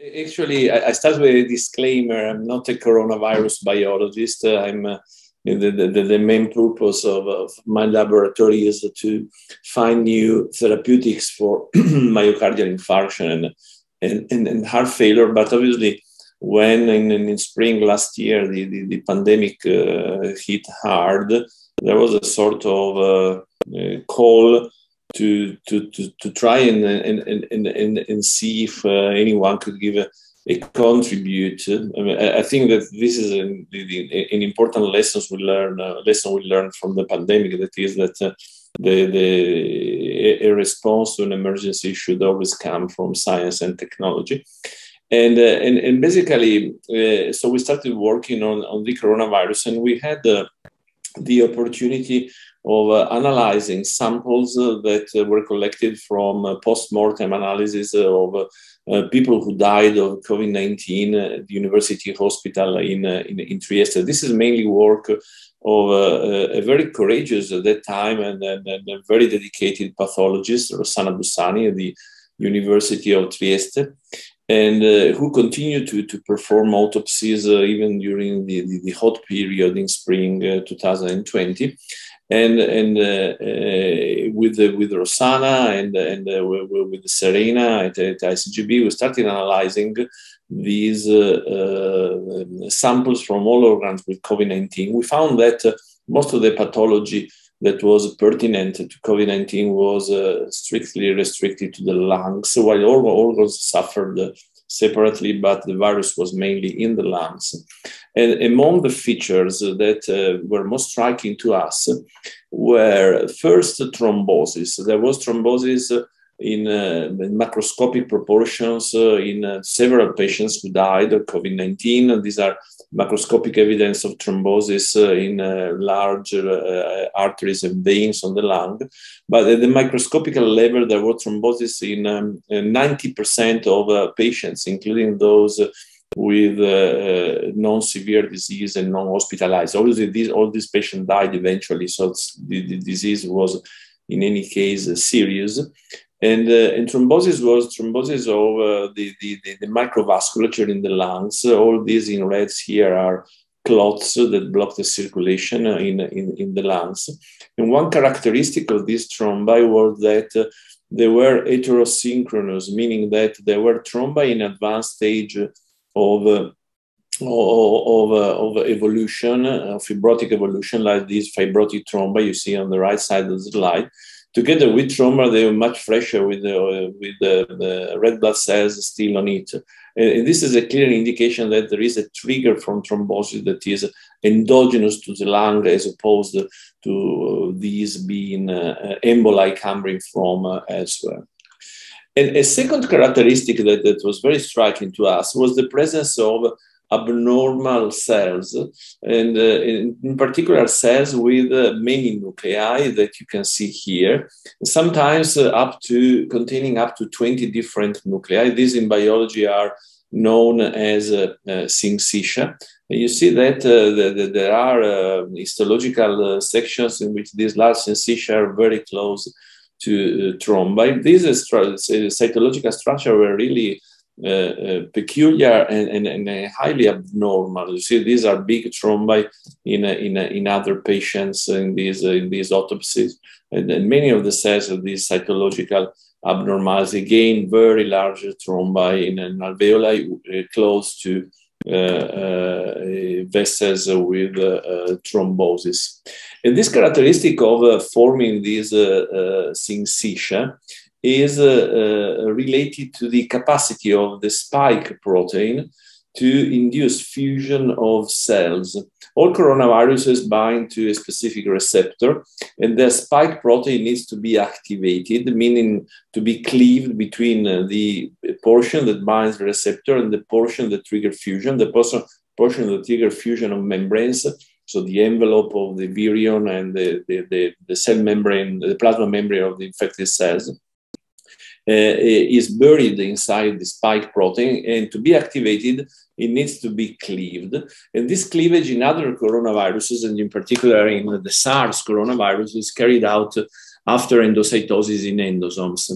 Actually, I start with a disclaimer. I'm not a coronavirus biologist. I'm uh, the, the, the, main purpose of, of, my laboratory is to find new therapeutics for myocardial infarction and, and, and, and, heart failure. But obviously, when in, in spring last year the, the, the pandemic uh, hit hard, there was a sort of uh, uh call to, to, to, to try and, and, and, and, and see if uh, anyone could give a, a contribute. I, mean, I think that this is an, an important lesson we learn. Uh, lesson we learned from the pandemic. That is that uh, the, the a response to an emergency should always come from science and technology. And, uh, and, and basically, uh, so we started working on, on the coronavirus, and we had uh, the opportunity of uh, analyzing samples uh, that uh, were collected from post-mortem analysis of people who died of COVID-19 at the University Hospital in, in, in, Trieste. This is mainly work of a very courageous at that time and, and, and a very dedicated pathologist, Rosanna Bussani at the University of Trieste and uh, who continued to, to perform autopsies uh, even during the, the, the, hot period in spring uh, 2020 and and uh, uh, with the, with Rossana and and uh, with Serena at, at, ICGB, we started analyzing these samples from all organs with COVID-19. We found that most of the pathology that was pertinent to COVID-19 was uh, strictly restricted to the lungs, while all organs suffered separately, but the virus was mainly in the lungs. And among the features that uh, were most striking to us were first thrombosis. There was thrombosis in, uh, in macroscopic proportions uh, in uh, several patients who died of COVID 19. These are macroscopic evidence of thrombosis uh, in uh, large uh, arteries and veins on the lung. But at the microscopic level, there was thrombosis in um, 90% of patients, including those with uh, non-severe disease and non-hospitalized. Obviously, these, all these patients died eventually, so the, the, disease was in any case serious. And, uh, and thrombosis was thrombosis of uh, the, the, the, the, microvasculature in the lungs. All these in reds here are clots that block the circulation in, in, in the lungs. And one characteristic of these thrombi was that uh, they were heterosynchronous, meaning that they were thrombi in advanced stage of uh, of, uh, of evolution, uh, fibrotic evolution, like these fibrotic thrombi you see on the right side of the slide, Together with trauma, they are much fresher with the, with the, the, red blood cells still on it. And this is a clear indication that there is a trigger from thrombosis that is endogenous to the lung as opposed to these being uh, emboli coming from uh, elsewhere. And a second characteristic that, that was very striking to us was the presence of abnormal cells, and uh, in, particular cells with uh, many nuclei that you can see here, sometimes uh, up to containing up to 20 different nuclei. These in biology are known as uh, uh, syncytia. You see that uh, the, the, there are uh, histological sections in which these large syncytia are very close to thrombi. These cytological structure were really uh, uh, peculiar and, and, and, highly abnormal. You see, these are big thrombi in, in, in other patients in these, in these autopsies. And, many of the cells of these cytological abnormalities, again, very large thrombi in an alveoli uh, close to uh, uh, vessels with uh, thrombosis. And this characteristic of forming these syncytia is uh, uh, related to the capacity of the spike protein to induce fusion of cells. All coronaviruses bind to a specific receptor, and the spike protein needs to be activated, meaning to be cleaved between uh, the portion that binds the receptor and the portion that trigger fusion, the portion, that trigger fusion of membranes, so the envelope of the virion and the, the, the, the cell membrane, the plasma membrane of the infected cells. Uh, is buried inside the spike protein, and to be activated, it needs to be cleaved. And this cleavage in other coronaviruses, and in particular in the SARS coronavirus, is carried out after endocytosis in endosomes.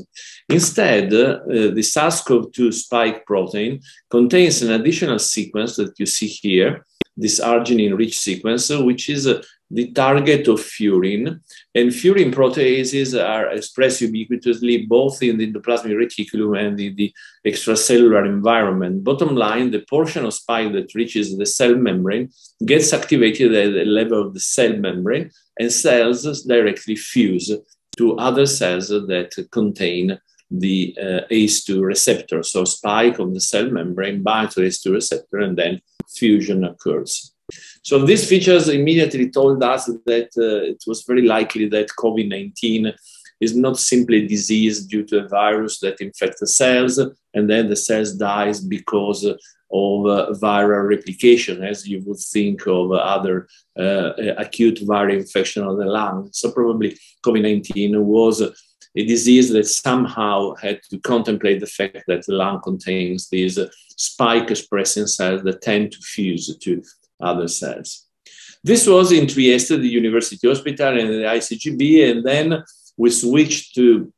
Instead, uh, the SARS-CoV-2 spike protein contains an additional sequence that you see here, this arginine-rich sequence, which is uh, the target of furin. And furin proteases are expressed ubiquitously both in the endoplasmic reticulum and in the extracellular environment. Bottom line, the portion of spike that reaches the cell membrane gets activated at the level of the cell membrane, and cells directly fuse to other cells that contain the uh, ACE2 receptor. So spike on the cell membrane binds to ACE2 receptor and then fusion occurs. So these features immediately told us that uh, it was very likely that COVID-19 is not simply a disease due to a virus that infects the cells and then the cells dies because of uh, viral replication, as you would think of other uh, acute viral infection of the lung. So probably COVID-19 was a disease that somehow had to contemplate the fact that the lung contains these spike expressing cells that tend to fuse to other cells. This was in Trieste, the University Hospital and the ICGB, and then we switched to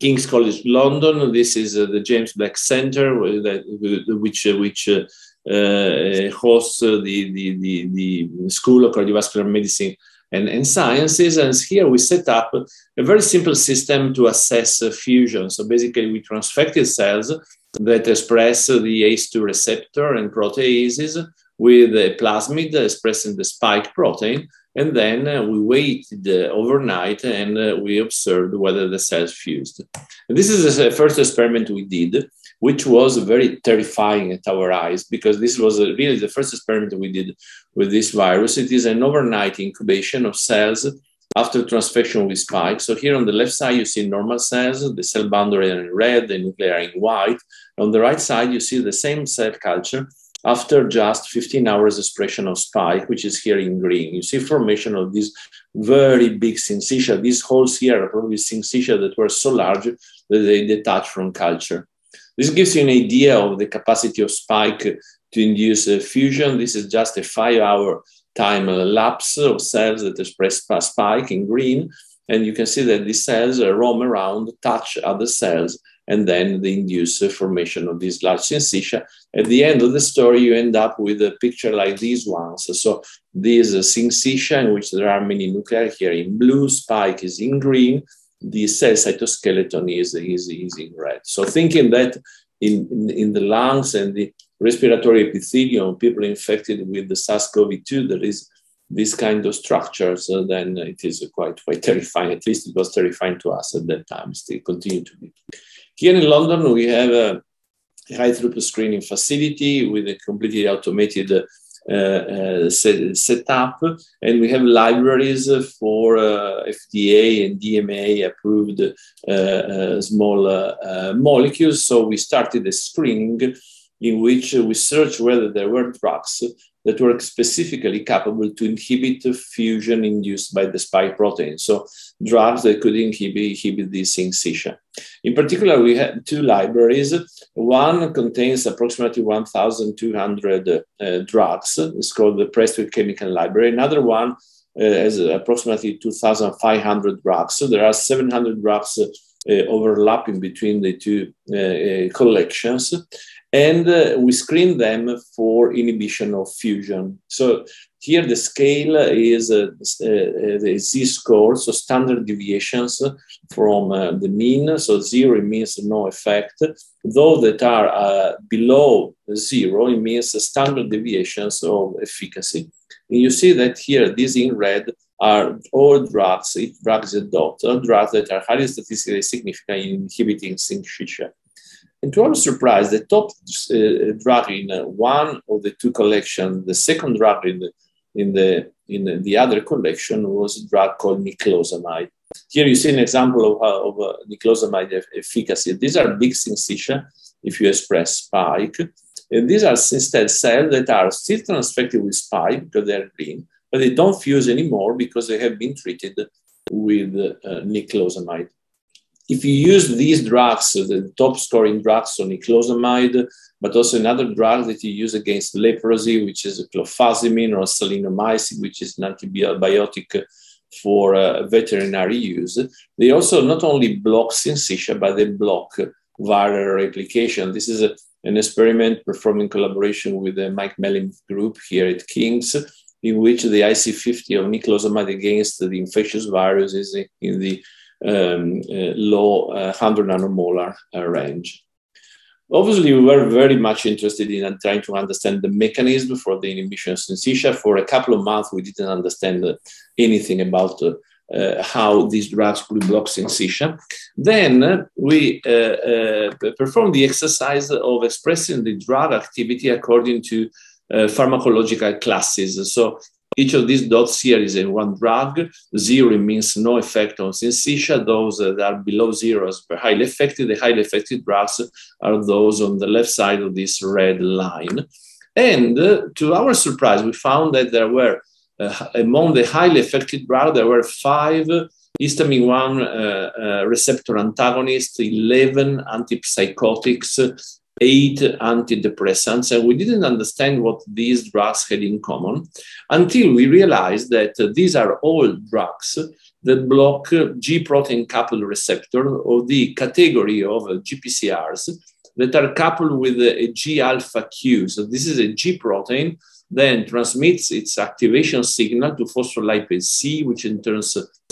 King's College London. This is uh, the James Black Center, which, uh, which uh, uh, hosts the, the, the, the School of Cardiovascular Medicine and, and sciences. And here we set up a very simple system to assess fusion. So basically, we transfected cells that express the ACE2 receptor and proteases with a plasmid expressing the spike protein. And then uh, we waited uh, overnight and uh, we observed whether the cells fused. And this is the first experiment we did which was very terrifying at our eyes because this was uh, really the first experiment we did with this virus. It is an overnight incubation of cells after transfection with spike. So here on the left side, you see normal cells, the cell boundary in red, the nuclei in white. On the right side, you see the same cell culture after just 15 hours expression of spike, which is here in green. You see formation of these very big syncytia. These holes here are probably syncytia that were so large that they detach from culture. This gives you an idea of the capacity of spike to induce fusion. This is just a five hour time lapse of cells that express spike in green. And you can see that these cells roam around, touch other cells, and then they induce the formation of these large syncytia. At the end of the story, you end up with a picture like these ones. So these syncytia in which there are many nuclei here in blue, spike is in green, the cell cytoskeleton is, is, is in red. So thinking that in, in, in the lungs and the respiratory epithelium, people infected with the SARS-CoV-2, there is this kind of structures, uh, then it is quite, quite terrifying. At least it was terrifying to us at that time, still continue to be. Here in London, we have a high throughput screening facility with a completely automated uh, Uh, uh, set, set, up, and we have libraries for uh, FDA and DMA approved uh, small molecules. So we started a screening in which we searched whether there were drugs that were specifically capable to inhibit the fusion induced by the spike protein. So drugs that could inhibit, inhibit this syncytia. In particular, we have two libraries. One contains approximately 1,200 uh, drugs. It's called the Prestwick Chemical Library. Another one uh, has approximately 2,500 drugs. So there are 700 drugs uh, overlapping between the two uh, uh, collections and uh, we screen them for inhibition of fusion. So here the scale is uh, uh, the z-score, so standard deviations from uh, the mean. So zero means no effect. Those that are uh, below zero, it means standard deviations of efficacy. And you see that here, these in red are all drugs, if drugs a dot, drugs that are highly statistically significant in inhibiting syncytia. And to our surprise, the top uh, drug in uh, one of the two collections, the second drug in the, in the, in the other collection was a drug called niclosamide. Here you see an example of, uh, of uh, niclosamide efficacy. These are big syncytia if you express spike. And these are instead cells that are still transfected with spike because they're green, but they don't fuse anymore because they have been treated with uh, niclosamide if you use these drugs, the top scoring drugs, so niclosamide, but also another drug that you use against leprosy, which is clofazimine or salinomycin, which is an antibiotic for uh, veterinary use. They also not only block syncytia, but they block viral replication. This is a, an experiment performed in collaboration with the Mike Mellin group here at King's, in which the IC50 of niclosamide against the infectious virus is in the um, uh, low uh, 100 nanomolar uh, range. Obviously, we were very much interested in trying to understand the mechanism for the inhibition of syncytia. For a couple of months, we didn't understand anything about uh, how these drugs could block syncytia. Then we uh, uh, performed the exercise of expressing the drug activity according to pharmacological classes. So each of these dots here is a one drug. Zero means no effect on syncytia. Those that are below zero are highly effective. The highly effective drugs are those on the left side of this red line. And uh, to our surprise, we found that there were, uh, among the highly effective drugs, there were five histamine 1 uh, uh, receptor antagonists, 11 antipsychotics, eight antidepressants, and we didn't understand what these drugs had in common until we realized that these are all drugs that block G protein coupled receptor or the category of GPCRs that are coupled with a G alpha Q. So this is a G protein then transmits its activation signal to phospholipase C, which in turn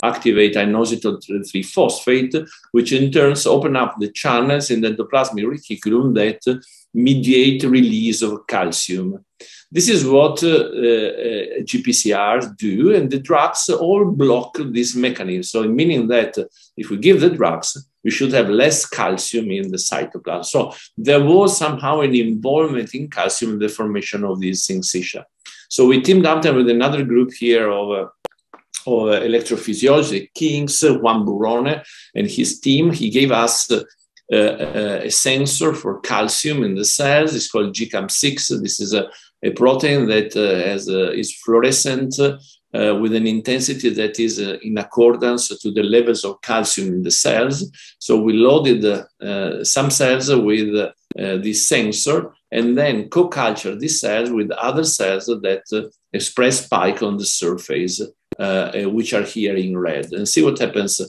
activate inositol 3-phosphate, which in turn open up the channels in the endoplasmic reticulum that mediate release of calcium. This is what uh, uh, GPCRs do, and the drugs all block this mechanism. So, meaning that if we give the drugs, we should have less calcium in the cytoplasm. So, there was somehow an involvement in calcium in the formation of these syncytia. So, we teamed up with another group here of uh, of electrophysiology, King's, Juan Burrone, and his team. He gave us uh, uh, a sensor for calcium in the cells. It's called GCAM6. This is a a protein that uh, has, uh, is fluorescent uh, with an intensity that is in accordance to the levels of calcium in the cells. So we loaded some cells with this sensor and then co-culture these cells with other cells that express spike on the surface, which are here in red. And see what happens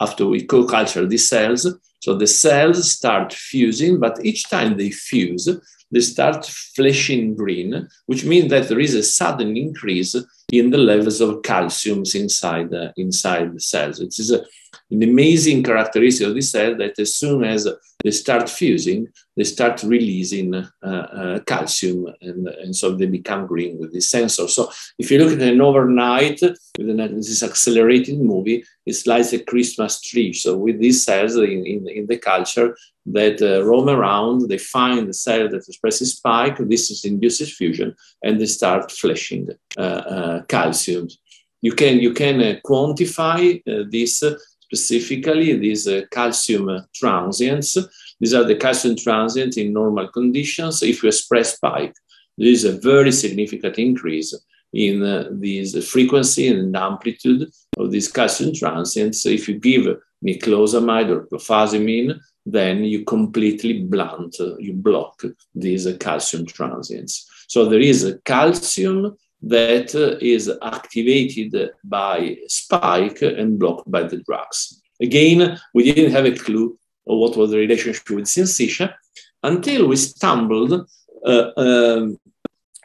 after we co-culture these cells. So the cells start fusing, but each time they fuse, they start flashing green, which means that there is a sudden increase in the levels of calcium inside, uh, inside the cells. It is a, an amazing characteristic of this cell that as soon as they start fusing, they start releasing uh, uh, calcium, and, and so they become green with this sensor. So if you look at an overnight with an, this accelerated movie, it's like a Christmas tree. So with these cells in, in, in the culture that uh, roam around, they find the cell that expresses spike, this is induces fusion, and they start flashing uh, uh, calcium. You can, you can uh, quantify this specifically, these calcium transients these are the calcium transients in normal conditions. If you express spike, there is a very significant increase in uh, this frequency and amplitude of these calcium transients. So if you give niclosamide or clofazimine, then you completely blunt, uh, you block these uh, calcium transients. So there is a calcium that uh, activated by spike and blocked by the drugs. Again, we didn't have a clue or what was the relationship with syncytia until we stumbled uh, um,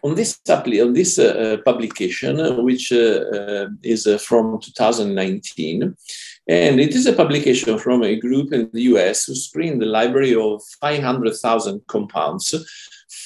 on this, on this uh, publication, which uh, uh is uh, from 2019. And it is a publication from a group in the US who screened the library of 500,000 compounds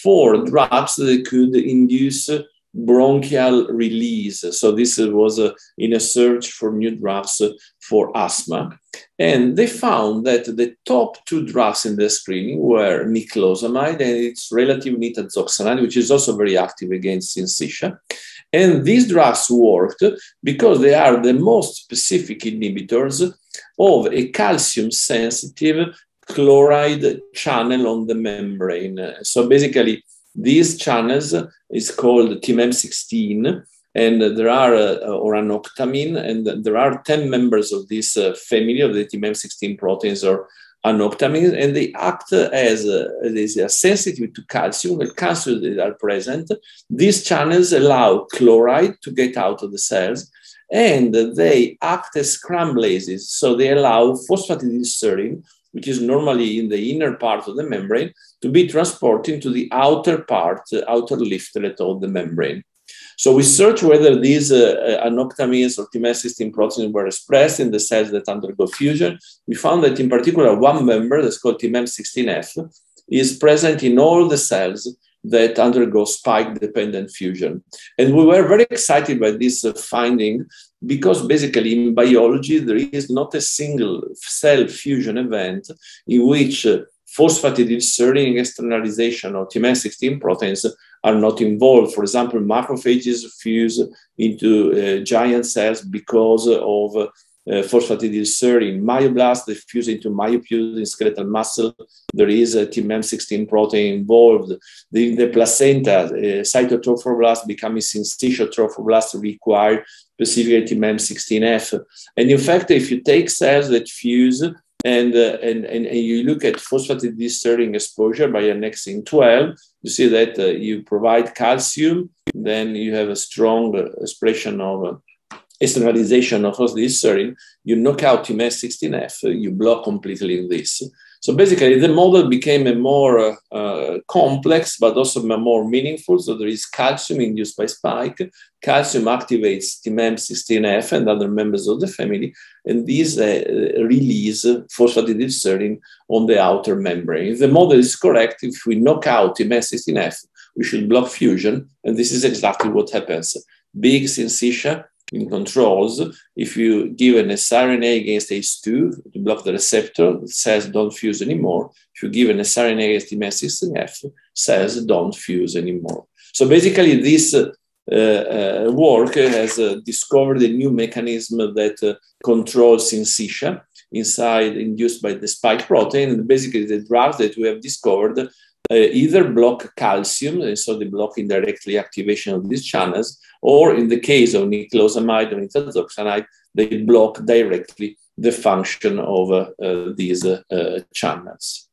for drugs that could induce bronchial release. So this was uh, in a search for new drugs for asthma. And they found that the top two drugs in the screening were niclosamide and its relative nitazoxanide, which is also very active against syncytia. And these drugs worked because they are the most specific inhibitors of a calcium sensitive chloride channel on the membrane. So basically, these channels is called TMEM16, and there are, uh, or anoctamine, and there are 10 members of this uh, family of the TMEM16 proteins or anoctamine, and they act as, uh, as a sensitive to calcium. When calcium are present, these channels allow chloride to get out of the cells, and they act as scramblases. So they allow phosphatidylserine, which is normally in the inner part of the membrane, to be transported to the outer part, the outer leaflet of the membrane. So we searched whether these uh, anoctamines or TMEM16 proteins were expressed in the cells that undergo fusion. We found that in particular one member that's called TMEM16F is present in all the cells that undergo spike-dependent fusion. And we were very excited by this uh, finding because basically in biology, there is not a single cell fusion event in which uh, phosphatidylserine externalization or TMEM16 proteins are not involved. For example, macrophages fuse into uh, giant cells because of uh, phosphatidylserine. Myoblasts, they fuse into myoputes in skeletal muscle. There is a TMEM16 protein involved. The, the placenta, uh, cytotrophoblasts becoming syncytial trophoblasts require specific TMEM16F. And in fact, if you take cells that fuse and, uh, and, and, and, you look at phosphatidylserine exposure by annexin 12, you see that uh, you provide calcium, then you have a strong uh, expression of uh, externalization of phosphatidylserine, you knock out TMEM16F, you block completely this. So basically, the model became a more uh, complex, but also more meaningful. So there is calcium induced by spike. Calcium activates TMEM16F and other members of the family, and these uh, release phosphatidylserine on the outer membrane. If the model is correct, if we knock out TMEM16F, we should block fusion, and this is exactly what happens. Big syncytia in controls, if you give an siRNA against ACE2 to block the receptor, says don't fuse anymore. If you give an siRNA against TMEM16F, cells don't fuse anymore. So basically, this uh, uh, work has uh, discovered a new mechanism that uh, controls syncytia inside induced by the spike protein. And basically, the drugs that we have discovered uh, either block calcium, and so they block indirectly activation of these channels, or in the case of niclosamide or nitazoxanide, they block directly the function of uh, uh, these uh, channels.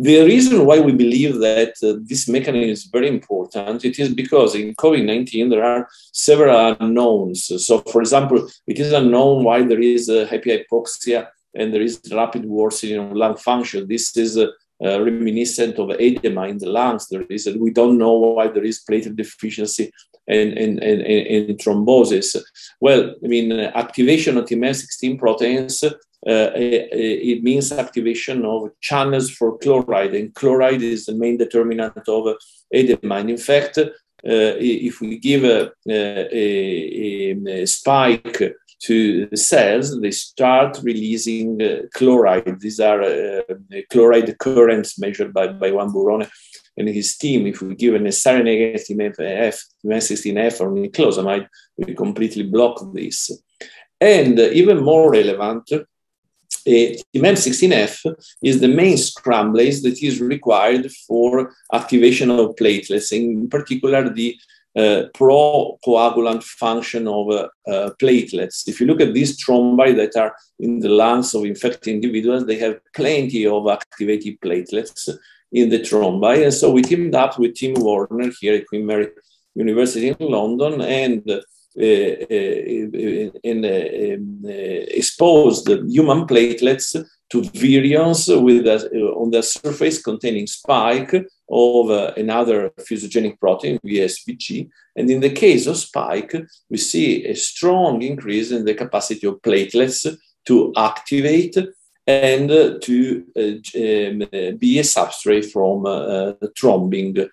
The reason why we believe that uh, this mechanism is very important, it is because in COVID-19 there are several unknowns. So for example, it is unknown why there is uh, happy hypoxia and there is rapid worsening of lung function. This is uh, uh, reminiscent of edema in the lungs. There is, that we don't know why there is platelet deficiency and, and, and, and thrombosis. Well, I mean, activation of TMEM16 proteins, uh, it, it, means activation of channels for chloride, and chloride is the main determinant of edema. And in fact, uh, if we give a, a, a, spike to cells, they start releasing uh, chloride. These are uh, chloride currents measured by, by Juan Burrone and his team. If we give an siRNA against TMF, TMEM16F or niclosamide, we completely block this. And uh, even more relevant, uh, TMEM16F is the main scramblase that is required for activation of platelets, in particular the uh, pro-coagulant function of uh, uh, platelets. If you look at these thrombi that are in the lungs of infected individuals, they have plenty of activated platelets in the thrombi. And so we teamed up with Tim Warner here at Queen Mary University in London and uh, uh, and, uh, exposed human platelets to virions with a, on the surface containing spike of uh, another fusogenic protein, VSVG. And in the case of spike, we see a strong increase in the capacity of platelets to activate and uh, to uh, um, be a substrate from uh, thrombin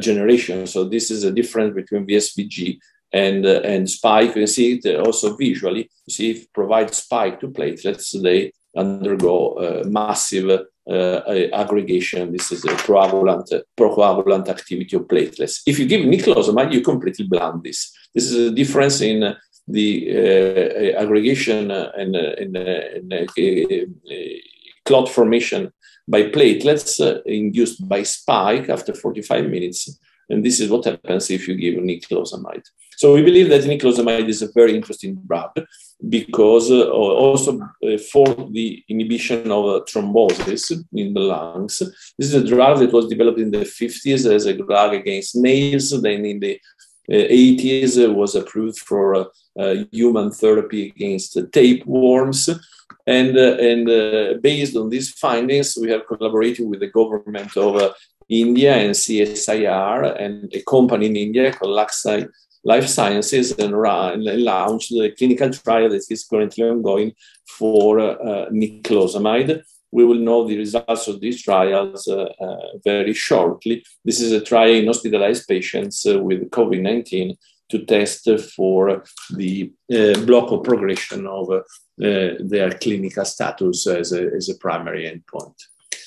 generation. So this is a difference between VSVG and, uh, and spike. You see it also visually. You see if provide spike to platelets, they undergo uh, massive uh, aggregation. This is a proagulant, procoagulant activity of platelets. If you give niclosamide, you completely blunt this. This is a difference in the uh, aggregation and, and, and clot formation by platelets induced by spike after 45 minutes. And this is what happens if you give niclosamide. So we believe that niclosamide is a very interesting drug because uh, also uh, for the inhibition of uh, thrombosis in the lungs. This is a drug that was developed in the 50s as a drug against nails. Then in the Uh, 80s uh, was approved for uh, human therapy against tapeworms. And, and based on these findings, we have collaborated with the government of India and CSIR and a company in India called Laxai Life Sciences and, and launched the clinical trial that is currently ongoing for uh, niclosamide. We will know the results of these trials uh, uh, very shortly. This is a trial in hospitalized patients uh, with COVID 19 to test for the uh, block of progression of uh, their clinical status as a, as a primary endpoint.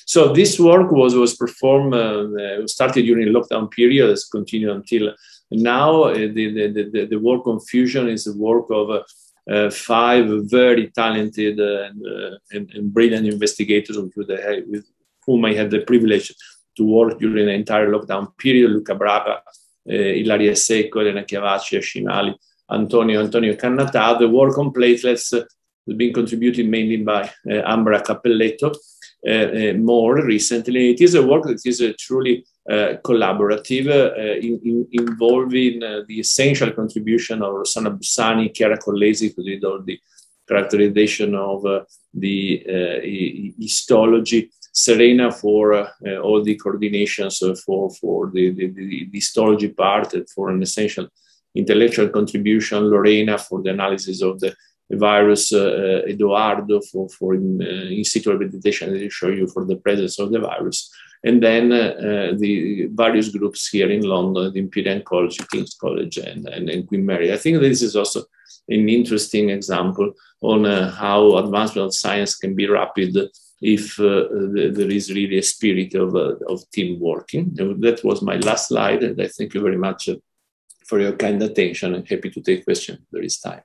So this work was was performed uh, started during lockdown period, has continued until now. The, the, the, the, work on fusion is the work of uh, uh five very talented and, uh, and, and, brilliant investigators with, with whom I had the privilege to work during the entire lockdown period. Luca Braga, uh, Ilaria Secco, Elena Chiavacci, Shinali, Antonio Antonio Cannata. The work on platelets has been contributed mainly by Ambra Cappelletto. Uh, uh, more recently. It is a work that is uh, truly collaborative, in, in, involving the essential contribution of Rossana Bussani, Chiara Collesi, who did all the characterization of the histology, Serena for uh, all the coordinations uh, for, for the, the, the, histology part, for an essential intellectual contribution, Lorena for the analysis of the virus uh, Eduardo for, for in, uh, in situ representation that show you for the presence of the virus. And then uh, the various groups here in London, the Imperial College, King's College, and, and, and, Queen Mary. I think this is also an interesting example on uh, how advancement of science can be rapid if uh, there is really a spirit of, uh, of team working. That was my last slide, and I thank you very much for your kind attention and happy to take questions. if There is time.